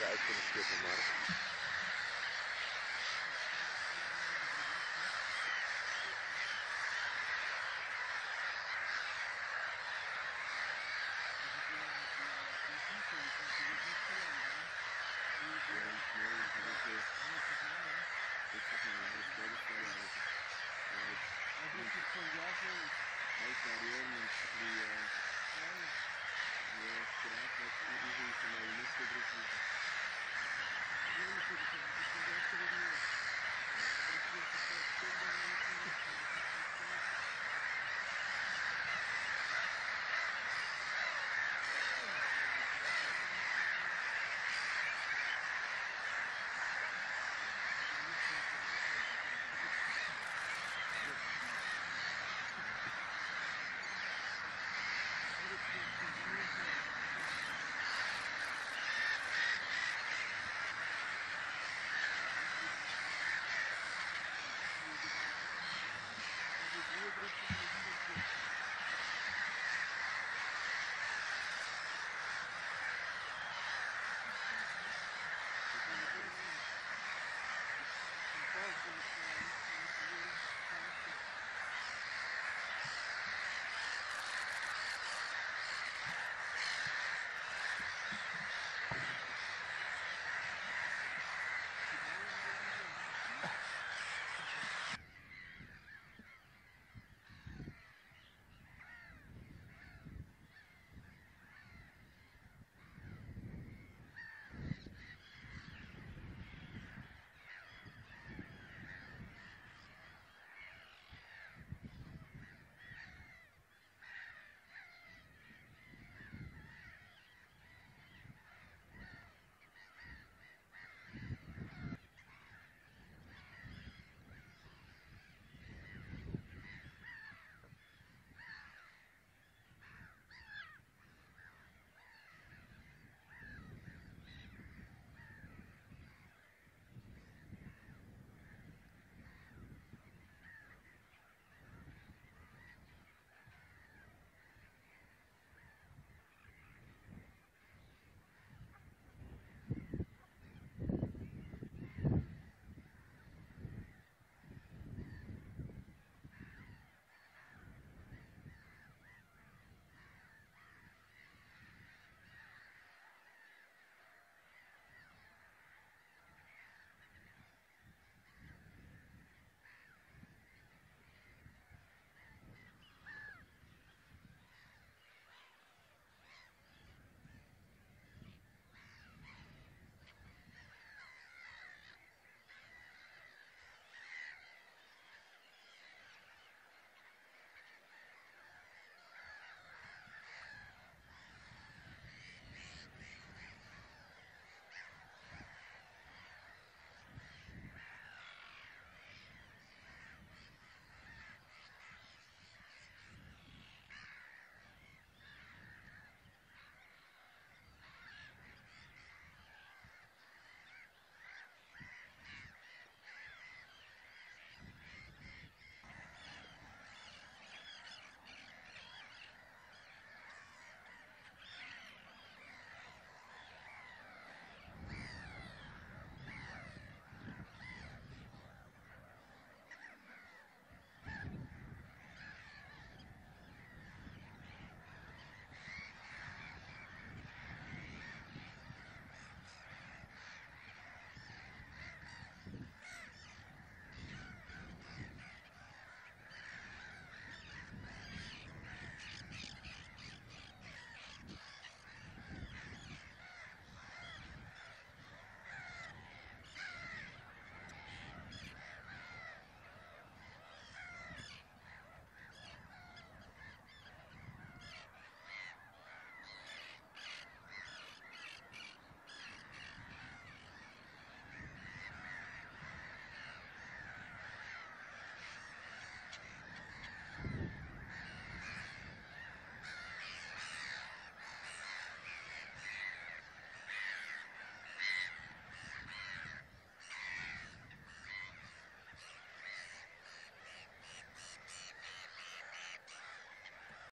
verder uit kunnen stippen, maar